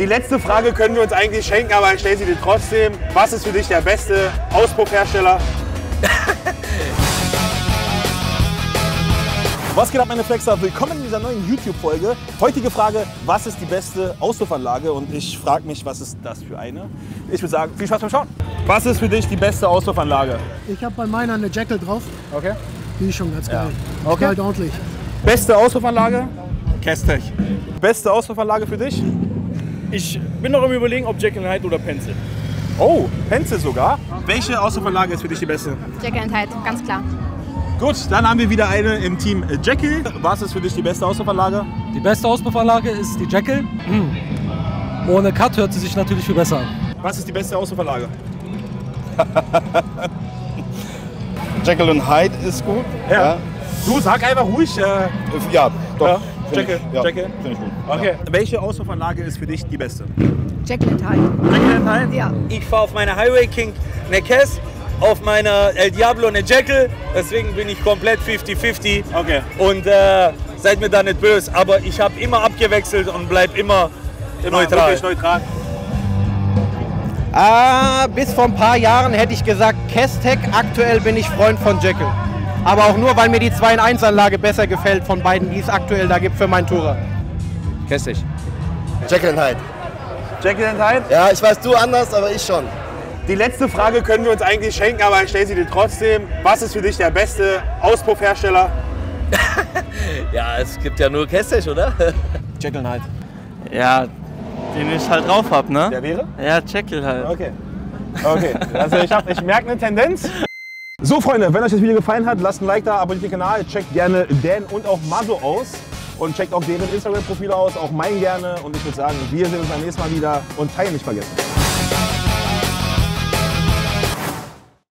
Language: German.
Die letzte Frage können wir uns eigentlich schenken, aber ich stelle sie dir trotzdem. Was ist für dich der beste Auspuffhersteller? Was geht ab, meine Flexer? Willkommen in dieser neuen YouTube-Folge. Heutige Frage, was ist die beste Auspuffanlage? Und ich frage mich, was ist das für eine? Ich würde sagen, viel Spaß beim Schauen. Was ist für dich die beste Auspuffanlage? Ich habe bei meiner eine Jackal drauf. Okay. Die ist schon ganz geil. Okay. Halt ordentlich. Beste Auspuffanlage? Kestech. Beste Auspuffanlage für dich? Ich bin noch am überlegen, ob Jekyll Hyde oder Pencil. Oh, Pencil sogar. Welche Auspuffanlage ist für dich die beste? Jekyll and Hyde, ganz klar. Gut, dann haben wir wieder eine im Team Jekyll. Was ist für dich die beste Auspuffanlage? Die beste Auspuffanlage ist die Jekyll. Ohne Cut hört sie sich natürlich viel besser an. Was ist die beste Auspuffanlage? Jekyll und Hyde ist gut. Ja. Du sag einfach ruhig. Äh, Ja, doch. Ja, Jekyll, ich, ja, Jekyl. Finde ich gut. okay. Welche Auspuffanlage ist für dich die beste? Jekyll and Hyde. Jekyll Hyde? Ja. Ich fahre auf meiner Highway King eine Kess, auf meiner El Diablo eine Jekyll. Deswegen bin ich komplett 50-50. Okay. Und äh, seid mir da nicht böse, aber ich habe immer abgewechselt und bleib immer, neutral. Wirklich neutral. Ah, bis vor ein paar Jahren hätte ich gesagt Kestec. Aktuell bin ich Freund von Jekyll. Aber auch nur, weil mir die 2 in 1 Anlage besser gefällt von beiden, die es aktuell da gibt für meinen Tourer. Kästig. Jekyll and Hyde. Jekyll and Hyde? Ja, ich weiß du anders, aber ich schon. Die letzte Frage können wir uns eigentlich schenken, aber ich stelle sie dir trotzdem. Was ist für dich der beste Auspuffhersteller? Ja, es gibt ja nur Kessich, oder? Jekyll halt. Ja, den ich halt drauf hab, ne? Der wäre? Ja, Jekyll halt. Okay. Okay. Also ich, hab- ich merke eine Tendenz. So Freunde, wenn euch das Video gefallen hat, lasst ein Like da, abonniert den Kanal, checkt gerne Dan und auch Maso aus und checkt auch deren Instagram-Profile aus, auch mein gerne. Und ich würde sagen, wir sehen uns beim nächsten Mal wieder und teilen nicht vergessen.